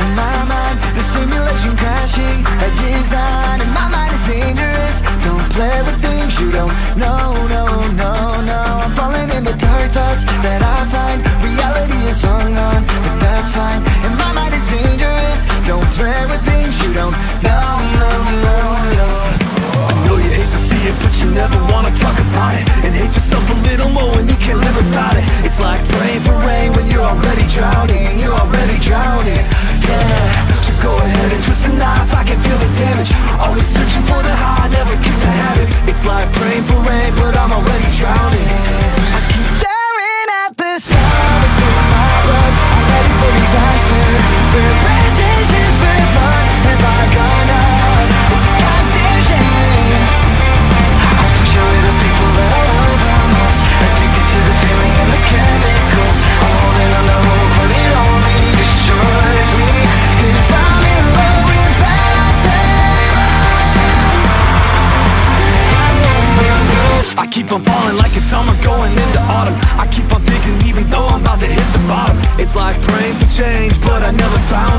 In my mind, the simulation crashing by design. And my mind is dangerous. Don't play with things you don't know, no, no, no. I'm falling into dark thoughts that I keep on falling like it's summer going into autumn. I keep on digging even though I'm about to hit the bottom. It's like praying for change but I never found